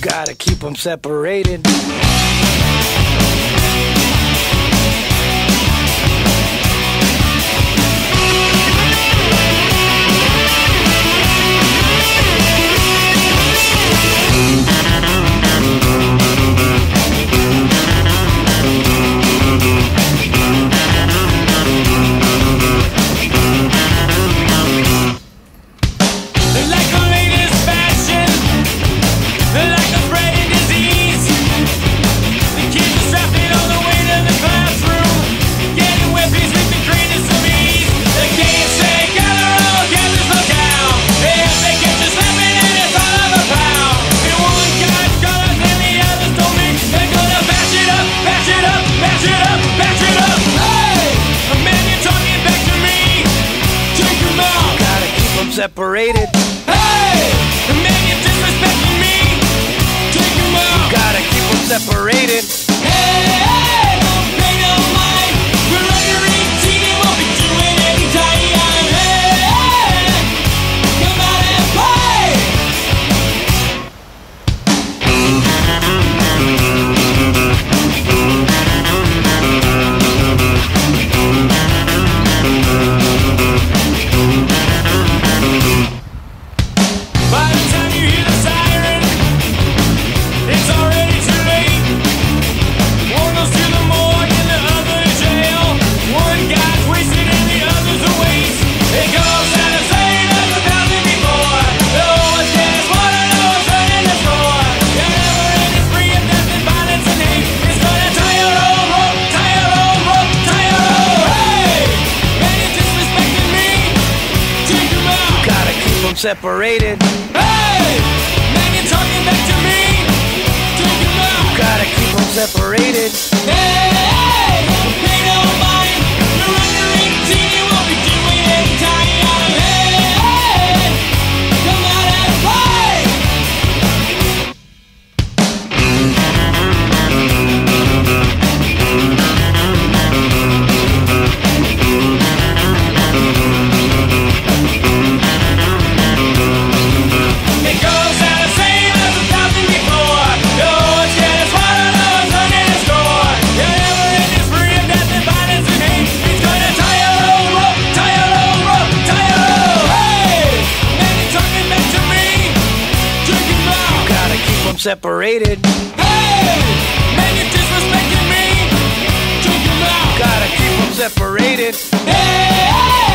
gotta keep them separated. separated. separated. Hey! Man, you're talking back to me! Take it back! Gotta keep separated. Hey! hey, hey. separated. Hey! Man, you're disrespecting me! Check him out! Gotta keep them separated. Hey! hey!